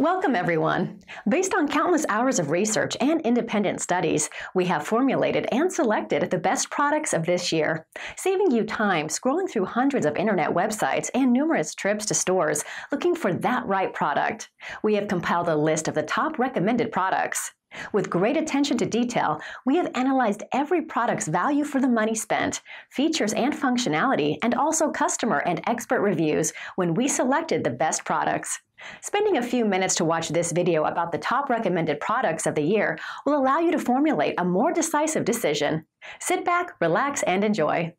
Welcome, everyone. Based on countless hours of research and independent studies, we have formulated and selected the best products of this year, saving you time scrolling through hundreds of internet websites and numerous trips to stores looking for that right product. We have compiled a list of the top recommended products. With great attention to detail, we have analyzed every product's value for the money spent, features and functionality, and also customer and expert reviews when we selected the best products. Spending a few minutes to watch this video about the top recommended products of the year will allow you to formulate a more decisive decision. Sit back, relax, and enjoy.